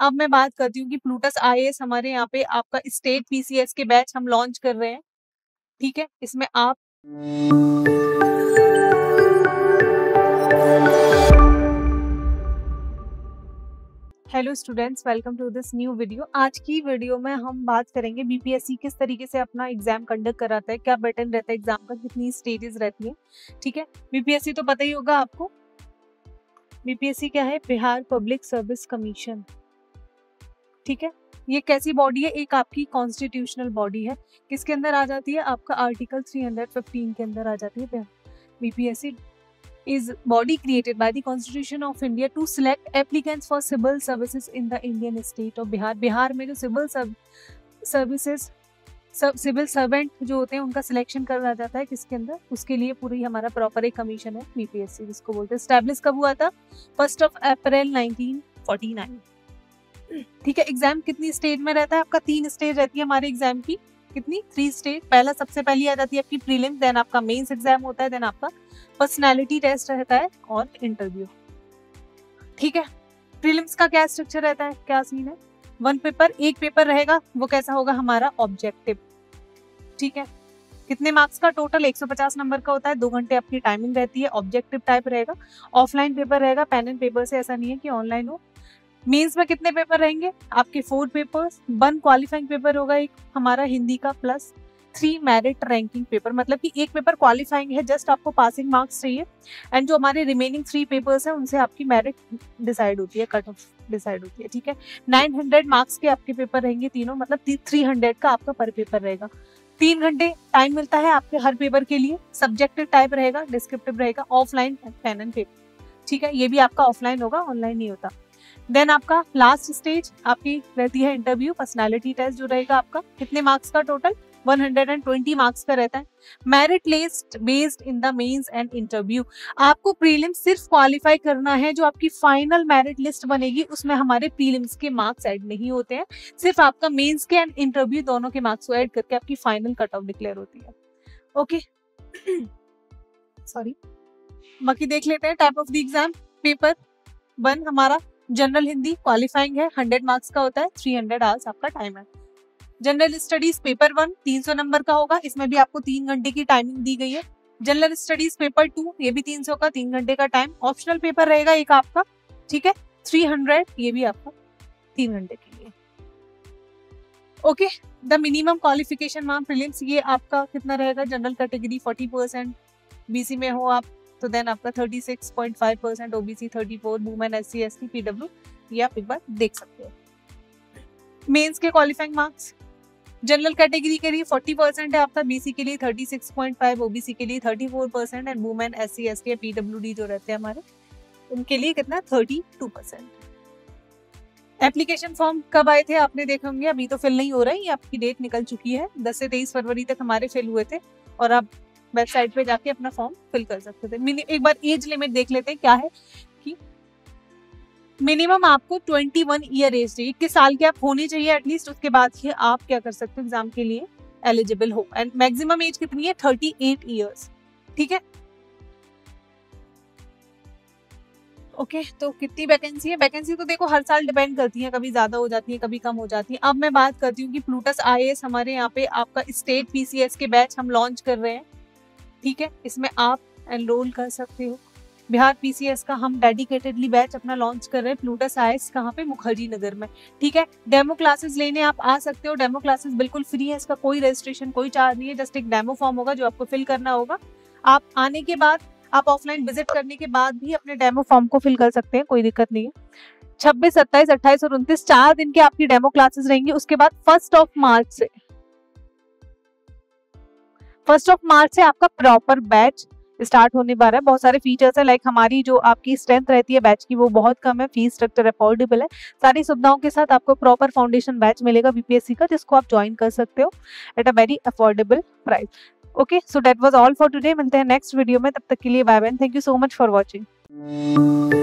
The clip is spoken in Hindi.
अब मैं बात करती हूँ कि प्लूटस आई हमारे यहाँ पे आपका स्टेट पीसीएस के बैच हम लॉन्च कर रहे हैं। ठीक है? इसमें आप hello students welcome to this new video आज की वीडियो में हम बात करेंगे बीपीएससी किस तरीके से अपना एग्ज़ाम कंडक्ट कराता है, क्या पैटर्न रहता है एग्ज़ाम का, कितनी स्टेजेस रहती है। ठीक है? बीपीएससी तो पता ही होगा आपको। बीपीएससी क्या है? बिहार पब्लिक सर्विस कमीशन ठीक है? ये कैसी बॉडी है? एक आपकी कॉन्स्टिट्यूशनल बॉडी है। किसके अंदर आ जाती है? आपका आर्टिकल 315 के अंदर आ जाती है BPSC is body created by the constitution of india to select applicants for civil services in the indian state of bihar bihar में जो civil services सब सिविल सर्वेंट जो होते हैं, उनका सिलेक्शन करा जाता है किसके अंदर? उसके लिए पूरी हमारा प्रॉपर एक कमीशन है बीपीएससी जिसको बोलते हैं। स्टैब्लिश कब हुआ था? फ़र्स्ट ऑफ़ अप्रैल 1949 ठीक है एग्ज़ाम कितनी स्टेज में रहता है? आपका तीन स्टेज रहती है हमारे एग्ज़ाम की। कितनी? थ्री स्टेज पहला, सबसे पहली आ जाती है आपकी प्रीलिम्स देन आपका मेंस एग्ज़ाम होता है देन आपका पर्सनैलिटी टेस्ट रहता है और इंटरव्यू ठीक है? प्रीलिम्स का क्या स्ट्रक्चर रहता है? क्या सीन है? वन पेपर एक पेपर रहेगा, वो कैसा होगा? हमारा ऑब्जेक्टिव ठीक है? कितने मार्क्स का टोटल 150 नंबर का होता है, दो घंटे आपकी टाइमिंग रहती है ऑब्जेक्टिव टाइप रहेगा। ऑफलाइन पेपर रहेगा पेन एंड पेपर से ऐसा नहीं है कि ऑनलाइन हो। मेंस में कितने पेपर रहेंगे? आपके four papers one qualifying paper होगा एक, हमारा हिंदी का plus three merit ranking paper मतलब कि एक पेपर क्वालिफाइंग है जस्ट आपको पासिंग मार्क्स चाहिए। एंड जो हमारे रिमेनिंग थ्री पेपर्स हैं, उनसे आपकी मेरिट डिसाइड होती है कट ऑफ़ डिसाइड होती है, ठीक है? नाइन हंड्रेड मार्क्स के आपके पेपर रहेंगे तीनों मतलब थ्री हंड्रेड का आपका पर पेपर रहेगा। तीन घंटे टाइम मिलता है आपके हर पेपर के लिए सब्जेक्टिव टाइप रहेगा डिस्क्रिप्टिव रहेगा ऑफलाइन पेन एंड पेपर ठीक है? ये भी आपका ऑफलाइन होगा ऑनलाइन नहीं होता। देन आपका लास्ट स्टेज आपकी रहती है इंटरव्यू पर्सनालिटी टेस्ट जो रहेगा आपका, कितने मार्क्स का टोटल 120 मार्क्स का रहता है। Merit list based in the mains and interview आपको प्रीलिम्स सिर्फ़ क्वालिफाई करना है, जो आपकी फाइनल मेरिट लिस्ट बनेगी, उसमें हमारे प्रीलिम्स के मार्क्स ऐड नहीं होते हैं। सिर्फ़ आपका मेंस के एंड इंटरव्यू दोनों के मार्क्स को ऐड करके आपकी फाइनल कट ऑफ़ डिक्लेयर होती है। ओके सॉरी बाकी देख लेते हैं type of the exam paper one हमारा जनरल हिंदी क्वालिफाइंग है हंड्रेड मार्क्स का होता है थ्री हंड्रेड आवर्स आपका टाइम है। जनरल स्टडीज़ पेपर वन तीन सौ नंबर का होगा, इसमें भी आपको तीन घंटे की टाइमिंग दी गई है। जनरल स्टडीज़ पेपर टू ये भी तीन सौ का, तीन घंटे का टाइम ऑप्शनल पेपर रहेगा एक आपका, ठीक है? थ्री हंड्रेड ये भी आपका तीन घंटे के लिए। Okay the minimum qualification ma'am prelims ये आपका कितना रहेगा? General category forty percent BC में हो आप तो देन आपका thirty six point five percent OBC thirty four women S C S T PW ये आप एक बार देख सकते हो। मेंस के क्वालिफाइंग मार्क्स जनरल कैटेगरी के लिए 40 परसेंट है आपका बीसी के लिए 36.5 ओबीसी के लिए 34 percent and women S C S T PW जो रहते हैं हमारे, उनके लिए कितना? 32 परसेंट एप्लीकेशन फॉर्म कब आए थे? आपने देखे होंगे, अभी तो फिल नहीं हो रहा है, ये आपकी डेट निकल चुकी है। 10 से 23 फरवरी तक हमारे फिल हुए थे और आप वेबसाइट पे जाके अपना फॉर्म फिल कर सकते थे। एक बार एज लिमिट देख लेते हैं क्या है कि मिनिमम आपको 21 वन ईयर एज चाहिए। इक्कीस साल के आप होने चाहिए एटलीस्ट उसके बाद ही आप क्या कर सकते हो एग्ज़ाम के लिए एलिजिबल हो। एंड मैक्सिमम एज कितनी है? 38 इयर्स ठीक है? ओके okay, तो कितनी वैकेंसी है? वैकेंसी तो देखो हर साल डिपेंड करती है। कभी ज़्यादा हो जाती है कभी कम हो जाती है। अब मैं बात करती हूँ कि प्लूटस आई हमारे यहाँ पे आपका स्टेट पीसीएस के बैच हम लॉन्च कर रहे हैं। ठीक है? इसमें आप एनरोल कर सकते हो। बिहार पीसीएस का हम डेडिकेटेडली बैच अपना लॉन्च कर रहे हैं। प्लूटस आईएस कहाँ पे? मुखर्जी नगर में। ठीक है? डेमो क्लासेस लेने आप आ सकते हो। डेमो क्लासेस बिल्कुल फ्री है। इसका कोई रजिस्ट्रेशन कोई चार्ज नहीं है। जस्ट एक डेमो फॉर्म होगा जो आपको फिल करना होगा। आप आने के बाद, आप ऑफलाइन विज़िट करने के बाद भी अपने डेमो फॉर्म को फिल कर सकते हैं। कोई दिक्कत नहीं है। छब्बीस, सत्ताईस, अट्ठाईस और उनतीस, चार दिन के आपकी डेमो क्लासेस रहेंगी। उसके बाद फ़र्स्ट ऑफ़ मार्च से। फ़र्स्ट ऑफ़ मार्च से आपका प्रॉपर बैच स्टार्ट होने वाला है। बहुत सारे फीचर्स है लाइक हमारी जो आपकी स्ट्रेंथ रहती है बैच की, वो बहुत कम है। फ़ीस स्ट्रक्चर अफोर्डेबल है। सारी सुविधाओं के साथ आपको प्रॉपर फाउंडेशन बैच मिलेगा बीपीएससी का, जिसको आप ज्वाइन कर सकते हो at a very affordable price okay so that was all for today मिलते हैं नेक्स्ट वीडियो में। तब तक के लिए bye bye thank you so much for watching